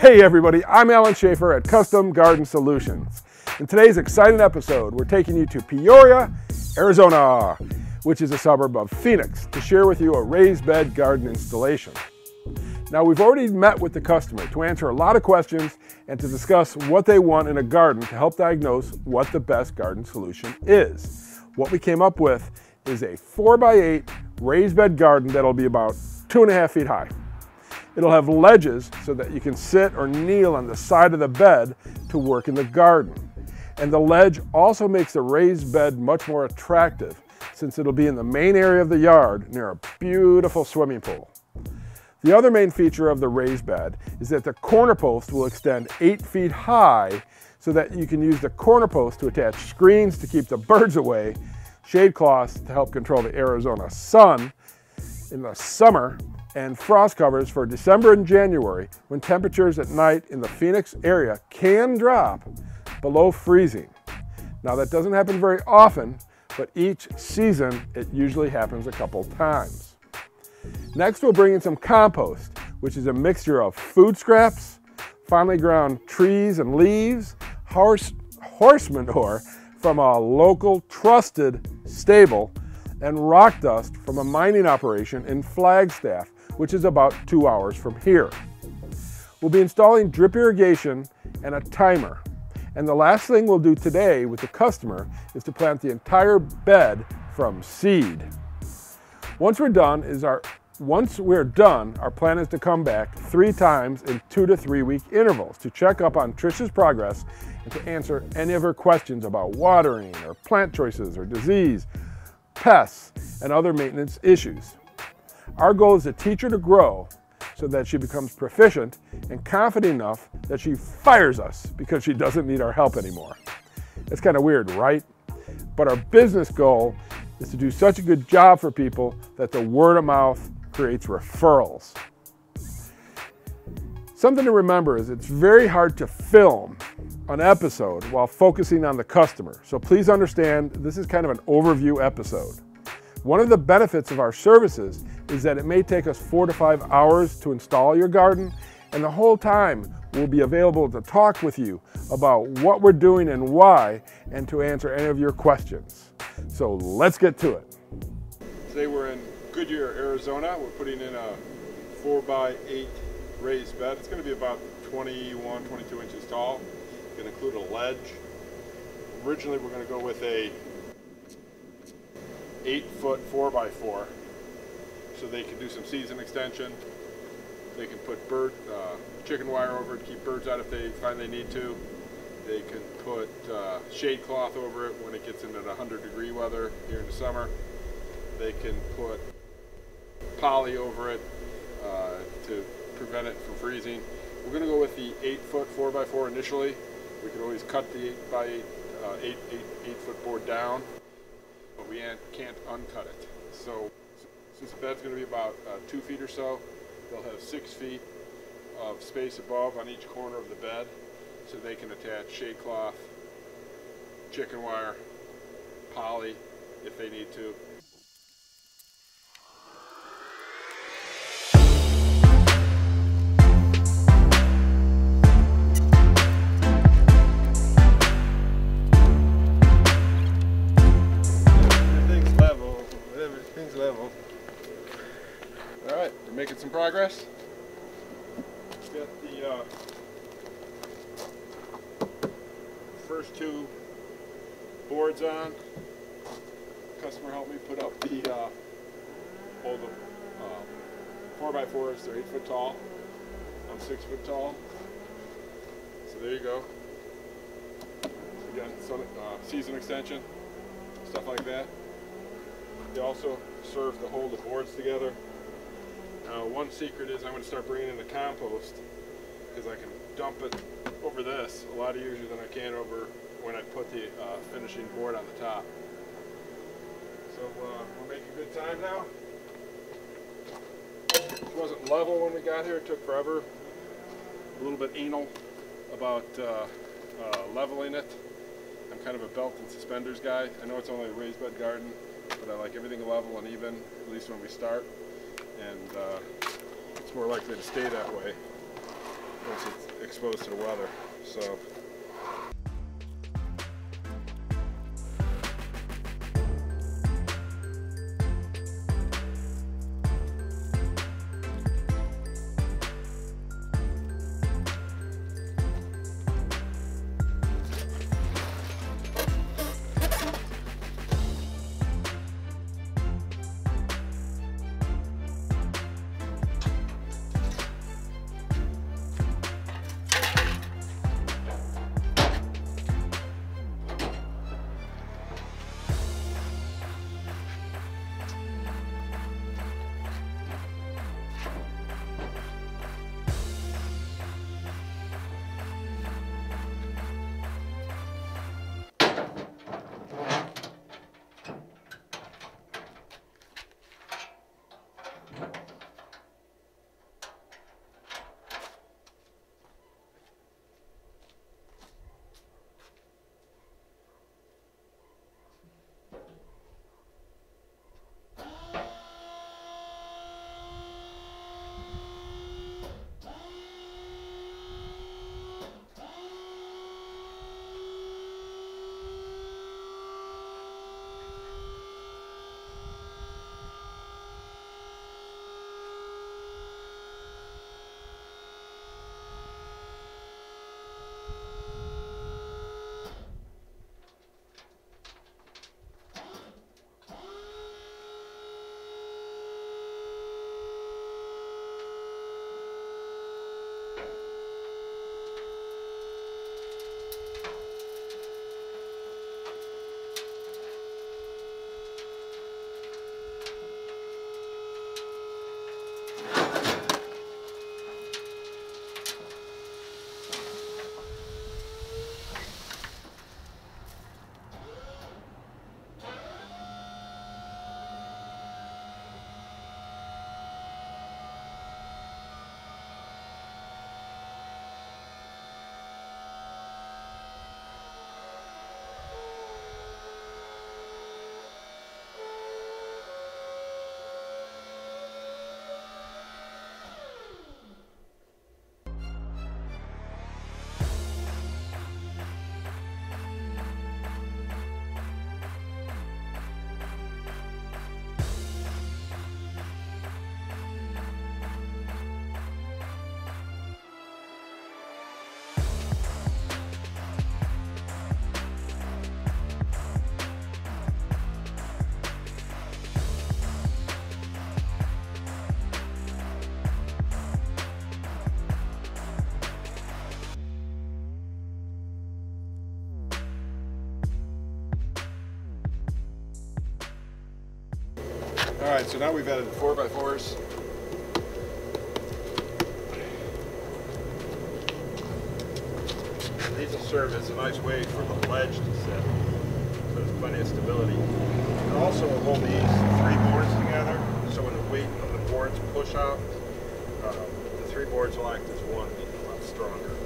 Hey everybody, I'm Alan Schaefer at Custom Garden Solutions. In today's exciting episode, we're taking you to Peoria, Arizona, which is a suburb of Phoenix, to share with you a raised bed garden installation. Now we've already met with the customer to answer a lot of questions and to discuss what they want in a garden to help diagnose what the best garden solution is. What we came up with is a 4x8 raised bed garden that'll be about two and a half feet high. It'll have ledges so that you can sit or kneel on the side of the bed to work in the garden. And the ledge also makes the raised bed much more attractive since it'll be in the main area of the yard near a beautiful swimming pool. The other main feature of the raised bed is that the corner post will extend eight feet high so that you can use the corner post to attach screens to keep the birds away, shade cloths to help control the Arizona sun in the summer, and frost covers for December and January when temperatures at night in the Phoenix area can drop below freezing. Now that doesn't happen very often, but each season it usually happens a couple times. Next, we'll bring in some compost, which is a mixture of food scraps, finely ground trees and leaves, horse, horse manure from a local trusted stable, and rock dust from a mining operation in Flagstaff, which is about two hours from here. We'll be installing drip irrigation and a timer. And the last thing we'll do today with the customer is to plant the entire bed from seed. Once we're done is our once we're done, our plan is to come back three times in two to three week intervals to check up on Trisha's progress and to answer any of her questions about watering or plant choices or disease, pests, and other maintenance issues. Our goal is to teach her to grow so that she becomes proficient and confident enough that she fires us because she doesn't need our help anymore. It's kind of weird, right? But our business goal is to do such a good job for people that the word of mouth creates referrals. Something to remember is it's very hard to film an episode while focusing on the customer. So please understand this is kind of an overview episode. One of the benefits of our services is that it may take us four to five hours to install your garden, and the whole time we'll be available to talk with you about what we're doing and why, and to answer any of your questions. So let's get to it. Today we're in Goodyear, Arizona. We're putting in a four by eight raised bed. It's going to be about 21, 22 inches tall. It's to include a ledge. Originally we're going to go with a 8 foot 4x4 so they can do some season extension. They can put bird, uh, chicken wire over it, keep birds out if they find they need to. They can put uh, shade cloth over it when it gets into the 100 degree weather here in the summer. They can put poly over it uh, to prevent it from freezing. We're going to go with the 8 foot 4x4 initially. We could always cut the 8 by 8, uh, 8, 8, 8 foot board down, but we can't uncut it. So since the bed's going to be about uh, 2 feet or so, they'll have 6 feet of space above on each corner of the bed so they can attach shade cloth, chicken wire, poly if they need to, progress. Got the uh, first two boards on. Customer helped me put up the uh, hold the uh, 4x4s. They're 8 foot tall. I'm 6 foot tall. So there you go. Again, so, uh, season extension, stuff like that. They also serve to hold the boards together. Uh, one secret is I'm going to start bringing in the compost because I can dump it over this a lot easier than I can over when I put the uh, finishing board on the top. So uh, we're making good time now. It wasn't level when we got here. It took forever. A little bit anal about uh, uh, leveling it. I'm kind of a belt and suspenders guy. I know it's only a raised bed garden, but I like everything level and even, at least when we start and uh, it's more likely to stay that way once it's exposed to the weather. So All right, so now we've added the 4x4s. These will serve as a nice way for the ledge to sit, so there's plenty of stability. And also will hold these three boards together, so when the weight of the boards push out, uh, the three boards will act as one, being a lot stronger.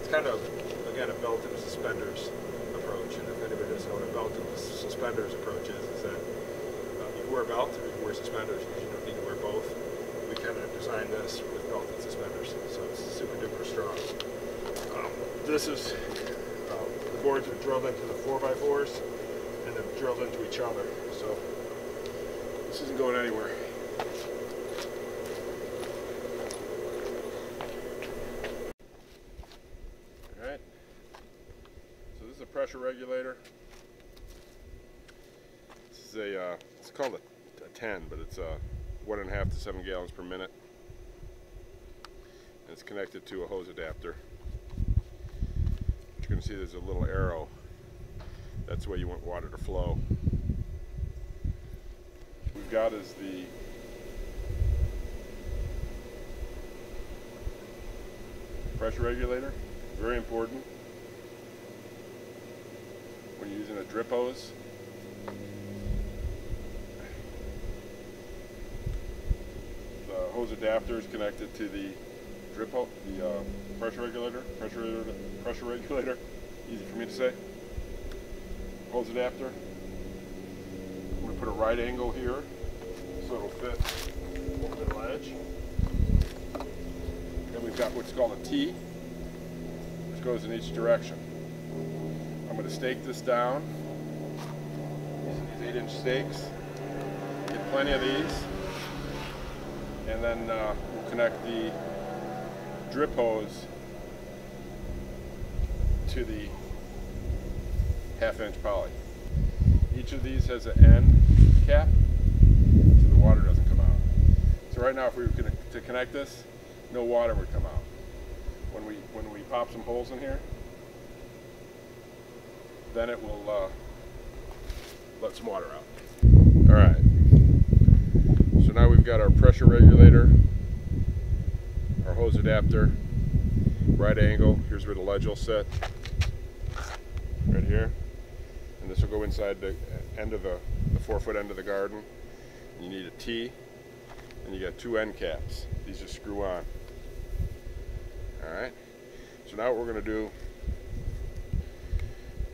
It's kind of, again, a belt and suspenders approach, and if anybody doesn't know what a belt and suspenders approach is, is that wear a belt or you wear suspenders because you don't need to wear both. We kind of designed this with belt and suspenders, so it's super duper strong. Um, this is, uh, the boards are drilled into the 4x4s and they're drilled into each other, so this isn't going anywhere. Alright, so this is a pressure regulator This is a, uh, called a, a 10, but it's uh, one and a half to seven gallons per minute. And it's connected to a hose adapter. You're going to see there's a little arrow. That's the way you want water to flow. What we've got is the pressure regulator, very important when you're using a drip hose. Hose adapter is connected to the drip the uh, pressure regulator, pressure regulator, pressure regulator, easy for me to say. Hose adapter. I'm going to put a right angle here so it'll fit over the ledge. Then we've got what's called a T which goes in each direction. I'm going to stake this down using these 8 inch stakes. Get plenty of these. And then uh, we'll connect the drip hose to the half inch poly. Each of these has an end cap so the water doesn't come out. So right now if we were to connect this, no water would come out. When we, when we pop some holes in here, then it will uh, let some water out. Now we've got our pressure regulator, our hose adapter, right angle. Here's where the ledge will sit, right here. And this will go inside the end of the, the four foot end of the garden. You need a T, and you got two end caps. These just screw on. All right. So now what we're going to do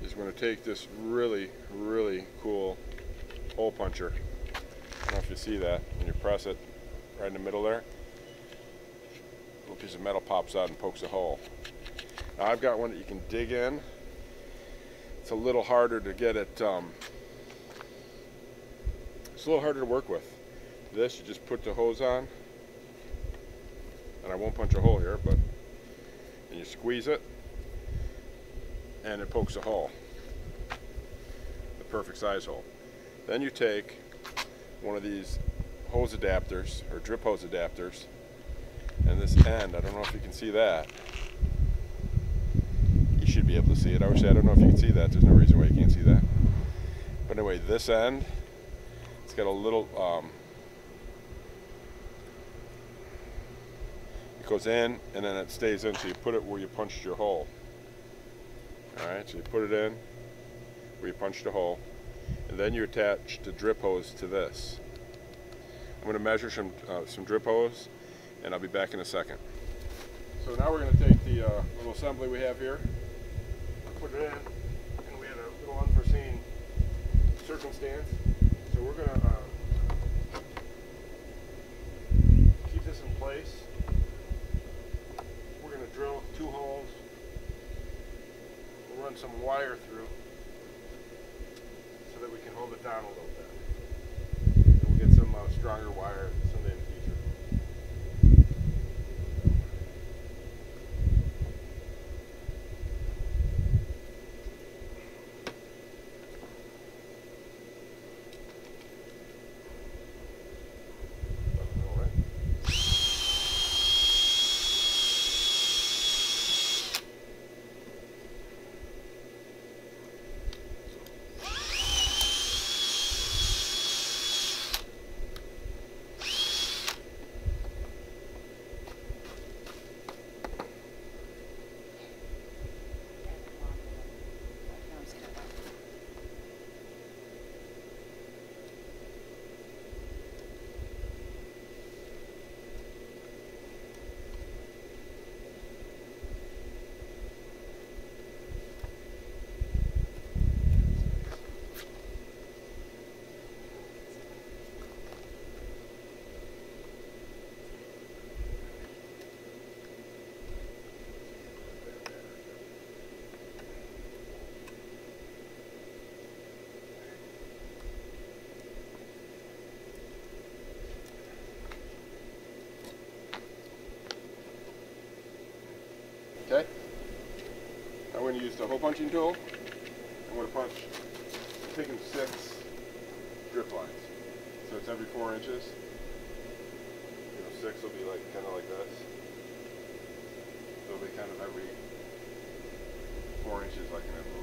is we're going to take this really, really cool hole puncher. Don't know if you see that. When you press it right in the middle there, a little piece of metal pops out and pokes a hole. Now I've got one that you can dig in. It's a little harder to get it, um, it's a little harder to work with. This, you just put the hose on, and I won't punch a hole here, but and you squeeze it and it pokes a hole the perfect size hole then you take one of these hose adapters or drip hose adapters and this end I don't know if you can see that. You should be able to see it. I wish I don't know if you can see that. There's no reason why you can't see that. But anyway this end it's got a little um, goes in and then it stays in so you put it where you punched your hole. Alright so you put it in where you punched a hole and then you attach the drip hose to this. I'm going to measure some uh, some drip hose and I'll be back in a second. So now we're going to take the uh, little assembly we have here put it in and we had a little unforeseen circumstance. So we're going to uh, keep this in place. We're going to drill two holes. We'll run some wire through so that we can hold it down a little bit. And we'll get some uh, stronger wire someday in the future. Okay? The hole punching tool. I'm going to punch, I'm taking six drip lines. So it's every four inches. You know, six will be like kind of like this. So it'll be kind of every four inches like in a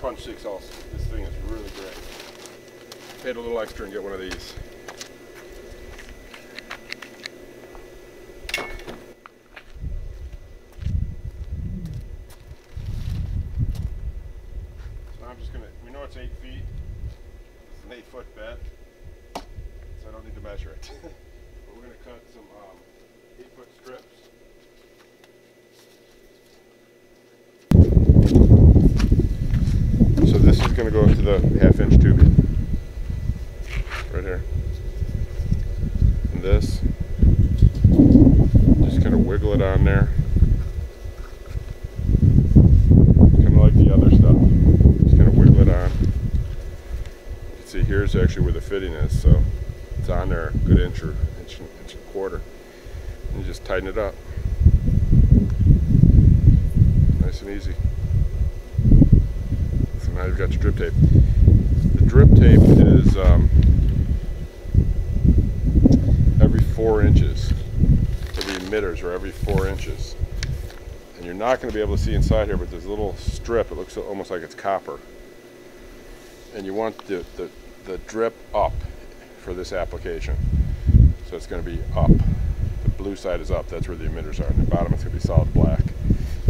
Punched six holes. This thing is really great. Paid a little extra and get one of these. So I'm just gonna, we know it's eight feet. It's an eight foot bed, so I don't need to measure it. but we're gonna cut some um, eight foot strips. So this is going to go into the half inch tubing. Right here. And this. Just kind of wiggle it on there. Kind of like the other stuff. Just kind of wiggle it on. You can see here's actually where the fitting is. So it's on there a good inch or inch, inch and a quarter. And you just tighten it up. Nice and easy. You've got your drip tape. The drip tape is um, every four inches. Every emitters are every four inches. And you're not going to be able to see inside here, but there's a little strip. It looks almost like it's copper. And you want the, the, the drip up for this application. So it's going to be up. The blue side is up. That's where the emitters are. And the bottom is going to be solid black.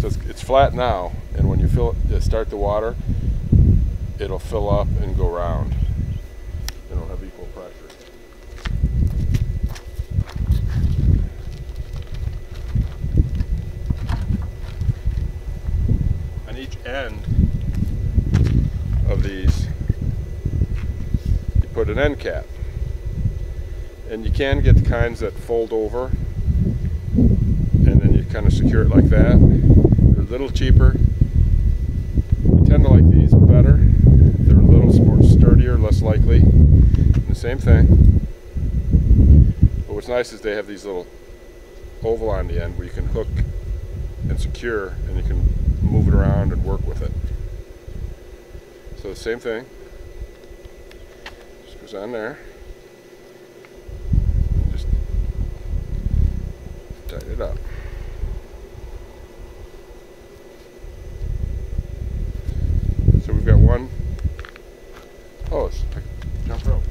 So it's, it's flat now, and when you fill it, start the water, it'll fill up and go round. It'll have equal pressure. On each end of these, you put an end cap. And you can get the kinds that fold over and then you kind of secure it like that. They're a little cheaper. We tend to like these better. They're a little more sturdier, less likely. And the same thing. But what's nice is they have these little oval on the end where you can hook and secure and you can move it around and work with it. So the same thing. Just goes on there. Just tighten it up. So we've got one hose, like jump rope.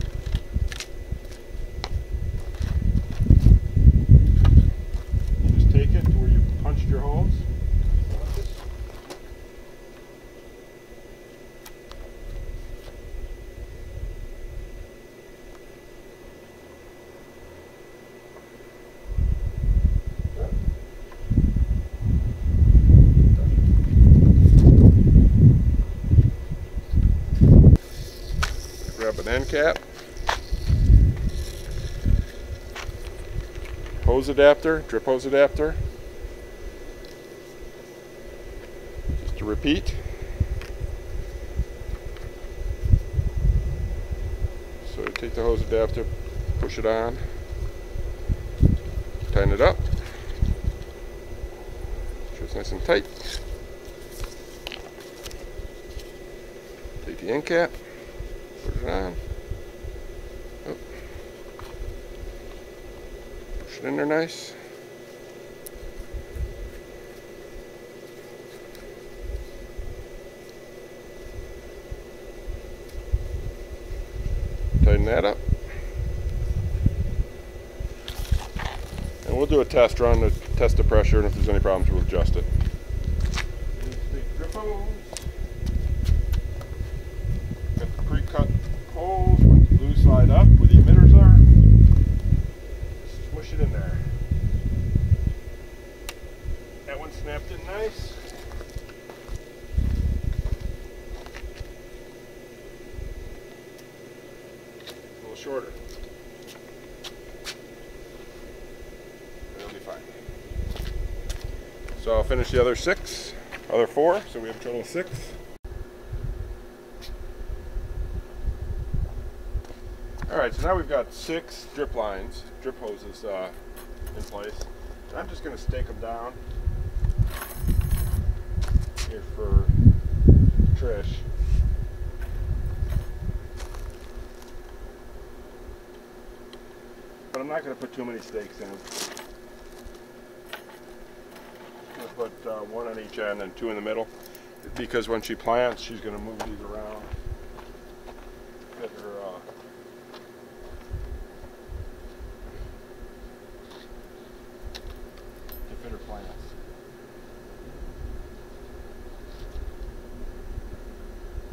You just take it to where you punched your holes. grab an end cap, hose adapter, drip hose adapter, just to repeat. So take the hose adapter, push it on, tighten it up, make sure it's nice and tight. Take the end cap, Put it on. Push in there nice. Tighten that up. And we'll do a test run to test the pressure and if there's any problems we'll adjust it. Drip hose. Got the pre-cut holes with the blue side up where the emitters are. Smush it in there. That one snapped in nice. A little shorter. It'll be fine. So I'll finish the other six, other four, so we have a total of six. All right, so now we've got six drip lines, drip hoses uh, in place. And I'm just going to stake them down here for Trish. But I'm not going to put too many stakes in. I'm going to put uh, one on each end and two in the middle. because when she plants, she's going to move these around. Fit her, uh, to fit her plants.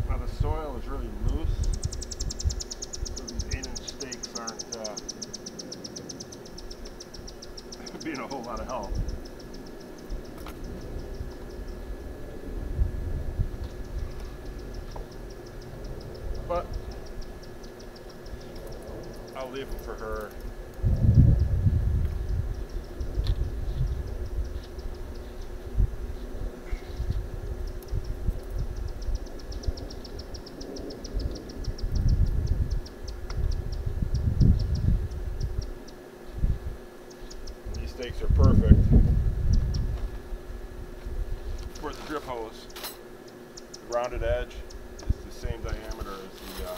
Now the soil is really loose, so these eight-inch stakes aren't uh, being a whole lot of help. But I'll leave them for her. These stakes are perfect for the drip hose. The rounded edge is the same diameter as the uh,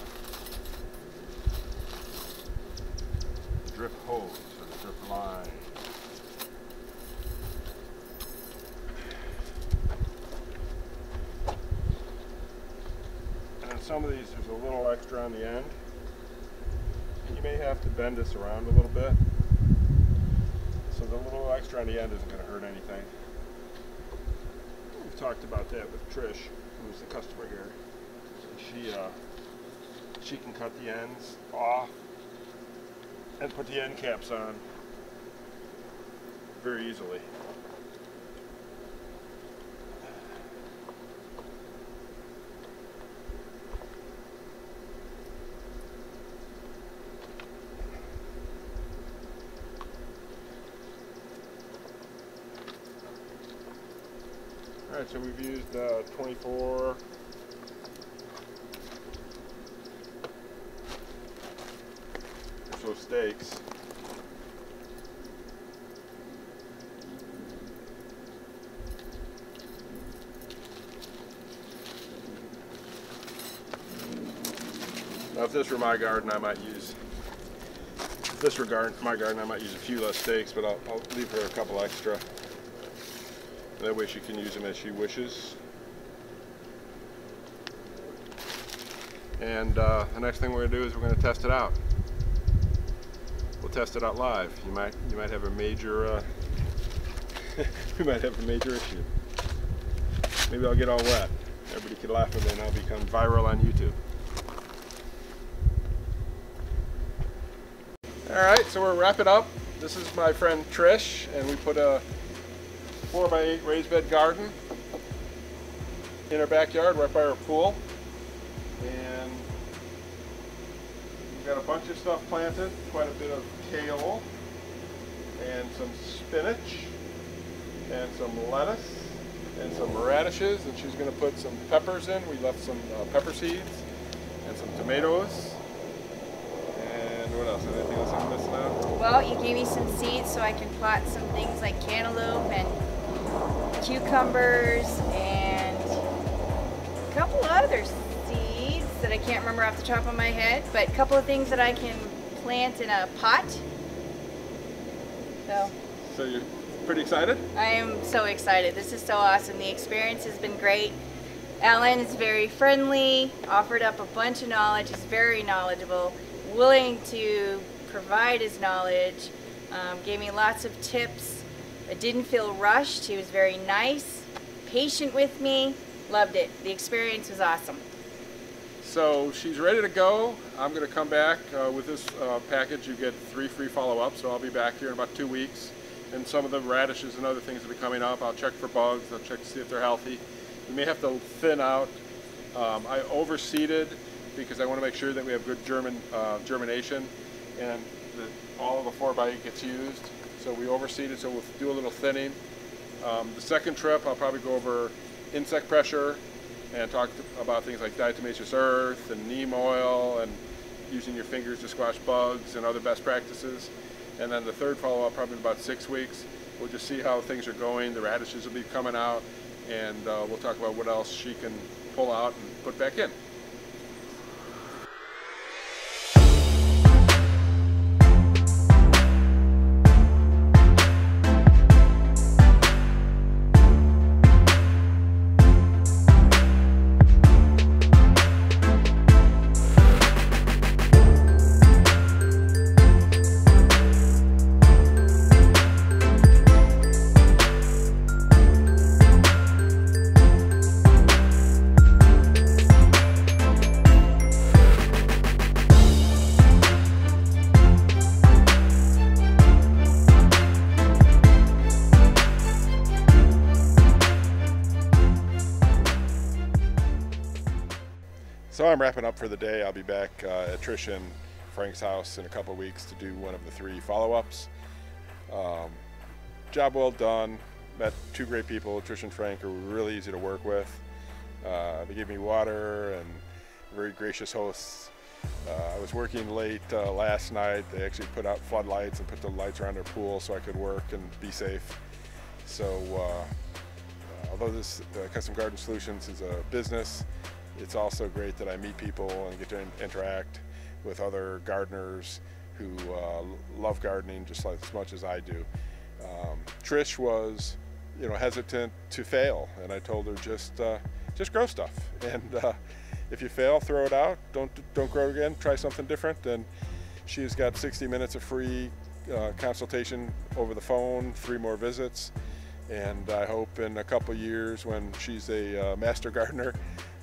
drip hose or the drip line. And then some of these, there's a little extra on the end. And you may have to bend this around a little bit. So the little extra on the end isn't going to hurt anything. We've talked about that with Trish, who's the customer here. She uh, she can cut the ends off and put the end caps on very easily. All right, so we've used uh, 24 so stakes. Now, if this were my garden, I might use. If this were gar- my garden, I might use a few less stakes, but I'll, I'll leave her a couple extra. That way she can use them as she wishes. And uh, the next thing we're going to do is we're going to test it out. We'll test it out live. You might you might have a major uh, we might have a major issue. Maybe I'll get all wet. Everybody could laugh at me and I'll become viral on YouTube. All right, so we're wrapping up. This is my friend Trish, and we put a four by eight raised bed garden in our backyard right by our pool. And we've got a bunch of stuff planted, quite a bit of kale and some spinach and some lettuce and some radishes and she's going to put some peppers in. We left some uh, pepper seeds and some tomatoes. And what else? Anything else I'm missing out? Well, you gave me some seeds so I can plot some things like cantaloupe and cucumbers and a couple other seeds that I can't remember off the top of my head, but a couple of things that I can plant in a pot. So So you're pretty excited? I am so excited. This is so awesome. The experience has been great. Alan is very friendly, offered up a bunch of knowledge, is very knowledgeable, willing to provide his knowledge, um, gave me lots of tips. I didn't feel rushed. He was very nice, patient with me, loved it. The experience was awesome. So she's ready to go. I'm going to come back uh, with this uh, package. You get three free follow-ups, so I'll be back here in about two weeks. And some of the radishes and other things will be coming up. I'll check for bugs. I'll check to see if they're healthy. We may have to thin out. Um, I overseeded because I want to make sure that we have good germin, uh, germination and that all of the 4x8 gets used. So we overseeded, so we'll do a little thinning. Um, the second trip, I'll probably go over insect pressure and talk to, about things like diatomaceous earth and neem oil and using your fingers to squash bugs and other best practices. And then the third follow-up, probably in about six weeks, we'll just see how things are going. The radishes will be coming out, and uh, we'll talk about what else she can pull out and put back in. I'm wrapping up for the day. I'll be back uh, at Trish and Frank's house in a couple weeks to do one of the three follow-ups. Um, job well done. Met two great people. Trish and Frank are really easy to work with. Uh, they gave me water and very gracious hosts. Uh, I was working late uh, last night. They actually put out floodlights and put the lights around their pool so I could work and be safe. So uh, although this Custom Garden Solutions is a business, it's also great that I meet people and get to interact with other gardeners who uh, love gardening just like, as much as I do. Um, Trish was, you know, hesitant to fail, and I told her just uh, just grow stuff, and uh, if you fail, throw it out. Don't don't grow again. Try something different. And she's got 60 minutes of free uh, consultation over the phone, three more visits, and I hope in a couple years when she's a uh, master gardener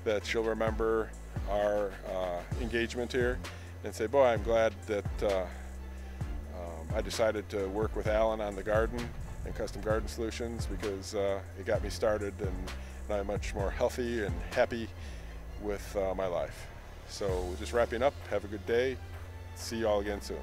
that she'll remember our uh, engagement here and say, boy, I'm glad that uh, um, I decided to work with Alan on the garden and custom garden solutions because uh, it got me started and now I'm much more healthy and happy with uh, my life. So just wrapping up, have a good day. See you all again soon.